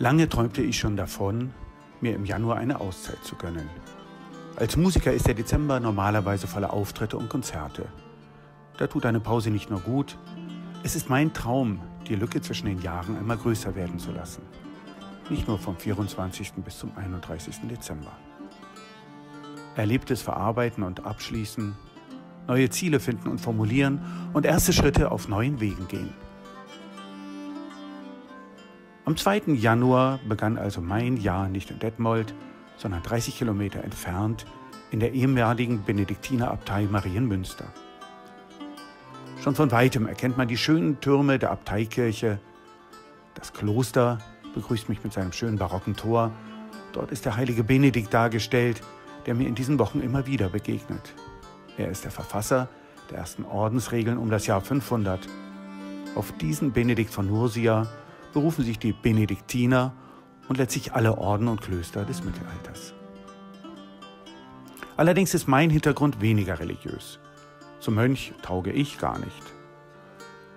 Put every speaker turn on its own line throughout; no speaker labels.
Lange träumte ich schon davon, mir im Januar eine Auszeit zu gönnen. Als Musiker ist der Dezember normalerweise voller Auftritte und Konzerte. Da tut eine Pause nicht nur gut, es ist mein Traum, die Lücke zwischen den Jahren einmal größer werden zu lassen. Nicht nur vom 24. bis zum 31. Dezember. Erlebtes verarbeiten und abschließen, neue Ziele finden und formulieren und erste Schritte auf neuen Wegen gehen. Am 2. Januar begann also mein Jahr nicht in Detmold, sondern 30 Kilometer entfernt in der ehemaligen Benediktinerabtei Marienmünster. Schon von weitem erkennt man die schönen Türme der Abteikirche. Das Kloster begrüßt mich mit seinem schönen barocken Tor. Dort ist der heilige Benedikt dargestellt, der mir in diesen Wochen immer wieder begegnet. Er ist der Verfasser der ersten Ordensregeln um das Jahr 500. Auf diesen Benedikt von Nursia berufen sich die Benediktiner und letztlich alle Orden und Klöster des Mittelalters. Allerdings ist mein Hintergrund weniger religiös. Zum Mönch tauge ich gar nicht.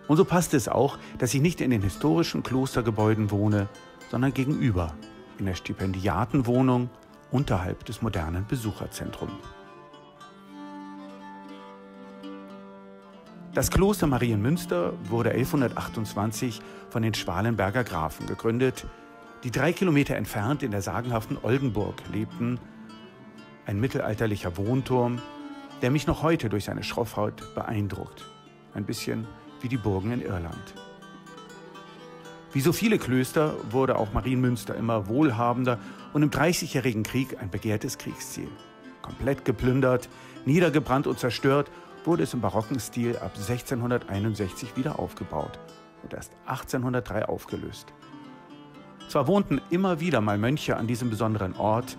Und so passt es auch, dass ich nicht in den historischen Klostergebäuden wohne, sondern gegenüber, in der Stipendiatenwohnung unterhalb des modernen Besucherzentrums. Das Kloster Marienmünster wurde 1128 von den Schwalenberger Grafen gegründet, die drei Kilometer entfernt in der sagenhaften Oldenburg lebten. Ein mittelalterlicher Wohnturm, der mich noch heute durch seine Schroffhaut beeindruckt. Ein bisschen wie die Burgen in Irland. Wie so viele Klöster wurde auch Marienmünster immer wohlhabender und im Dreißigjährigen Krieg ein begehrtes Kriegsziel. Komplett geplündert, niedergebrannt und zerstört wurde es im barocken Stil ab 1661 wieder aufgebaut und erst 1803 aufgelöst. Zwar wohnten immer wieder mal Mönche an diesem besonderen Ort,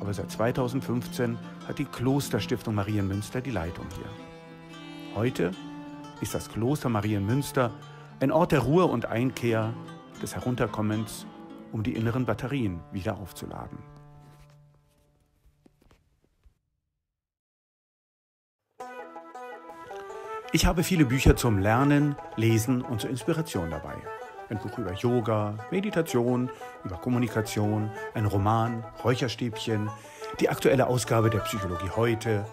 aber seit 2015 hat die Klosterstiftung Marienmünster die Leitung hier. Heute ist das Kloster Marienmünster ein Ort der Ruhe und Einkehr, des Herunterkommens, um die inneren Batterien wieder aufzuladen. Ich habe viele Bücher zum Lernen, Lesen und zur Inspiration dabei. Ein Buch über Yoga, Meditation, über Kommunikation, ein Roman, Räucherstäbchen, die aktuelle Ausgabe der Psychologie heute,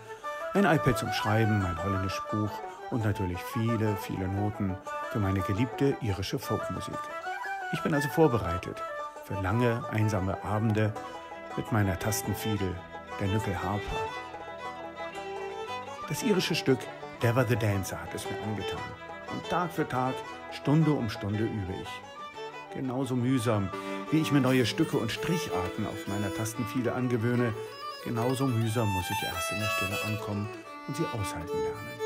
ein iPad zum Schreiben, mein holländisch Buch und natürlich viele, viele Noten für meine geliebte irische Folkmusik. Ich bin also vorbereitet für lange, einsame Abende mit meiner Tastenfiedel, der Nückel Harper. Das irische Stück Dever the Dancer hat es mir angetan. Und Tag für Tag, Stunde um Stunde übe ich. Genauso mühsam, wie ich mir neue Stücke und Stricharten auf meiner Tastenfiede angewöhne, genauso mühsam muss ich erst in der Stille ankommen und sie aushalten lernen.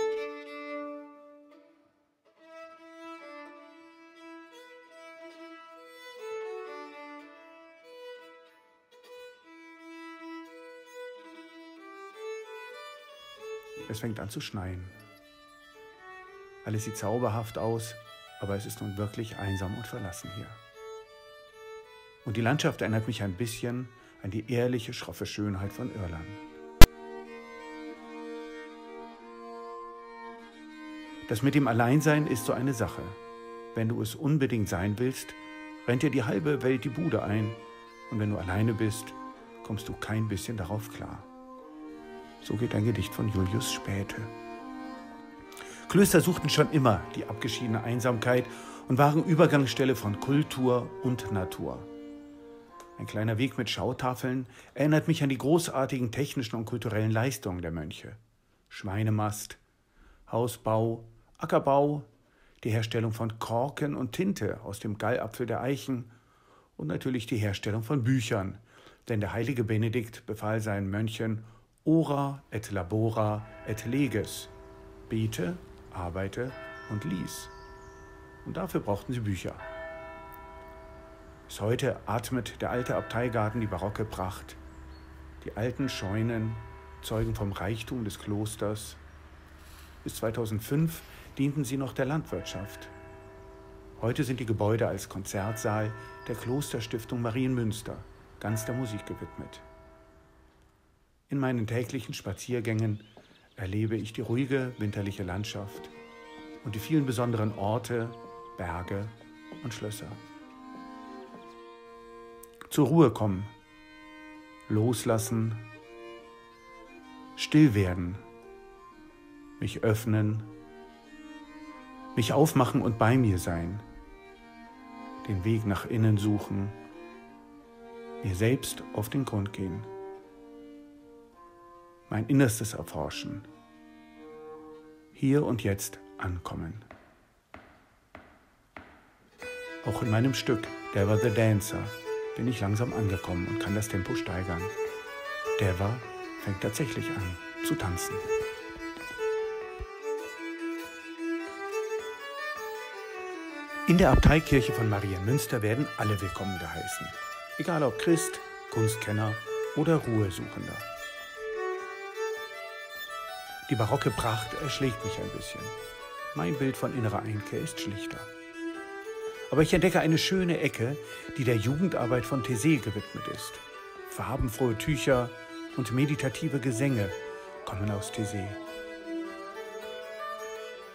Es fängt an zu schneien. Alles sieht zauberhaft aus, aber es ist nun wirklich einsam und verlassen hier. Und die Landschaft erinnert mich ein bisschen an die ehrliche, schroffe Schönheit von Irland. Das mit dem Alleinsein ist so eine Sache. Wenn du es unbedingt sein willst, rennt dir die halbe Welt die Bude ein. Und wenn du alleine bist, kommst du kein bisschen darauf klar. So geht ein Gedicht von Julius Späte. Klöster suchten schon immer die abgeschiedene Einsamkeit und waren Übergangsstelle von Kultur und Natur. Ein kleiner Weg mit Schautafeln erinnert mich an die großartigen technischen und kulturellen Leistungen der Mönche. Schweinemast, Hausbau, Ackerbau, die Herstellung von Korken und Tinte aus dem Gallapfel der Eichen und natürlich die Herstellung von Büchern, denn der heilige Benedikt befahl seinen Mönchen ora et labora et leges. Bete, arbeite und lies. Und dafür brauchten sie Bücher. Bis heute atmet der alte Abteigarten die barocke Pracht. Die alten Scheunen zeugen vom Reichtum des Klosters. Bis 2005 dienten sie noch der Landwirtschaft. Heute sind die Gebäude als Konzertsaal der Klosterstiftung Marienmünster ganz der Musik gewidmet. In meinen täglichen Spaziergängen erlebe ich die ruhige winterliche Landschaft und die vielen besonderen Orte, Berge und Schlösser. zur Ruhe kommen, loslassen, still werden, mich öffnen, mich aufmachen und bei mir sein, den Weg nach innen suchen, mir selbst auf den Grund gehen, mein Innerstes erforschen, hier und jetzt ankommen. Auch in meinem Stück Dever the Dancer bin ich langsam angekommen und kann das Tempo steigern. Dever fängt tatsächlich an zu tanzen. In der Abteikirche von Marienmünster werden alle willkommen geheißen. Egal ob Christ, Kunstkenner oder Ruhesuchender. Die barocke Pracht erschlägt mich ein bisschen. Mein Bild von innerer Einkehr ist schlichter. Aber ich entdecke eine schöne Ecke, die der Jugendarbeit von Thésée gewidmet ist. Farbenfrohe Tücher und meditative Gesänge kommen aus Thésée.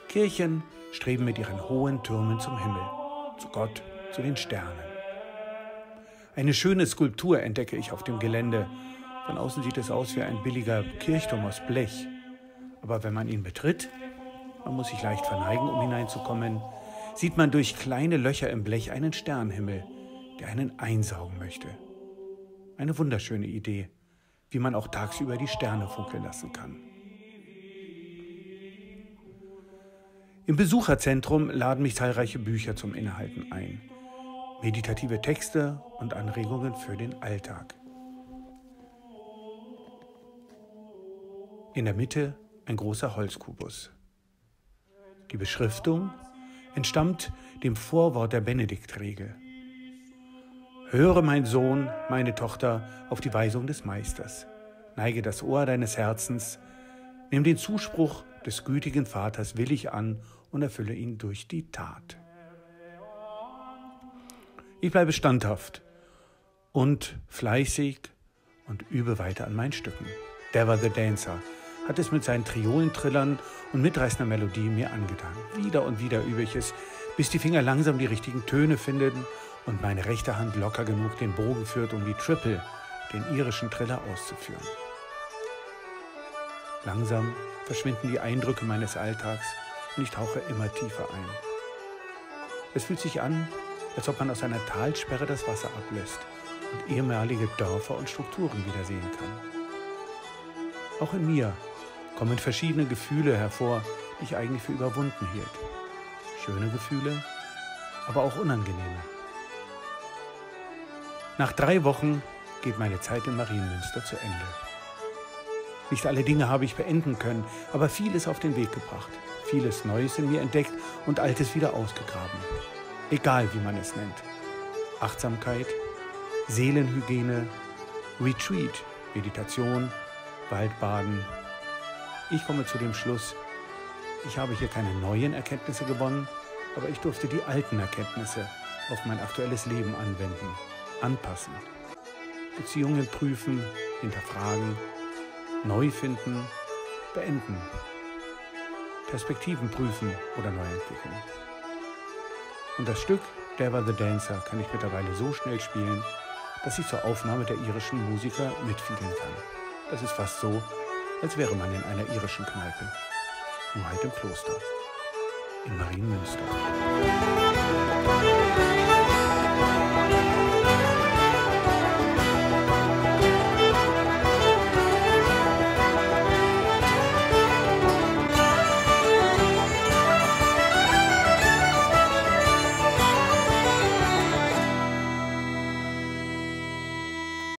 Kirchen streben mit ihren hohen Türmen zum Himmel, zu Gott, zu den Sternen. Eine schöne Skulptur entdecke ich auf dem Gelände. Von außen sieht es aus wie ein billiger Kirchturm aus Blech. Aber wenn man ihn betritt, man muss sich leicht verneigen, um hineinzukommen, sieht man durch kleine Löcher im Blech einen Sternhimmel, der einen einsaugen möchte. Eine wunderschöne Idee, wie man auch tagsüber die Sterne funkeln lassen kann. Im Besucherzentrum laden mich zahlreiche Bücher zum Innehalten ein. Meditative Texte und Anregungen für den Alltag. In der Mitte ein großer Holzkubus. Die Beschriftung entstammt dem Vorwort der Benediktregel. Höre, mein Sohn, meine Tochter, auf die Weisung des Meisters. Neige das Ohr deines Herzens, nimm den Zuspruch des gütigen Vaters willig an und erfülle ihn durch die Tat. Ich bleibe standhaft und fleißig und übe weiter an meinen Stücken. Der war The Dancer, hat es mit seinen Triolentrillern und mitreißender Melodie mir angetan. Wieder und wieder übe ich es, bis die Finger langsam die richtigen Töne finden und meine rechte Hand locker genug den Bogen führt, um die Triple, den irischen Triller, auszuführen. Langsam verschwinden die Eindrücke meines Alltags und ich tauche immer tiefer ein. Es fühlt sich an, als ob man aus einer Talsperre das Wasser ablässt und ehemalige Dörfer und Strukturen wiedersehen kann. Auch in mir kommen verschiedene Gefühle hervor, die ich eigentlich für überwunden hielt. Schöne Gefühle, aber auch unangenehme. Nach drei Wochen geht meine Zeit in Marienmünster zu Ende. Nicht alle Dinge habe ich beenden können, aber vieles auf den Weg gebracht, vieles Neues in mir entdeckt und Altes wieder ausgegraben. Egal wie man es nennt. Achtsamkeit, Seelenhygiene, Retreat, Meditation, Waldbaden, ich komme zu dem Schluss, ich habe hier keine neuen Erkenntnisse gewonnen, aber ich durfte die alten Erkenntnisse auf mein aktuelles Leben anwenden, anpassen, Beziehungen prüfen, hinterfragen, neu finden, beenden, Perspektiven prüfen oder neu entwickeln. Und das Stück Dever the Dancer kann ich mittlerweile so schnell spielen, dass ich zur Aufnahme der irischen Musiker mitfiedeln kann. Das ist fast so, als wäre man in einer irischen Kneipe. Nur halt im Kloster. In Marienmünster.